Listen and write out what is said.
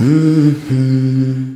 Mm-hmm.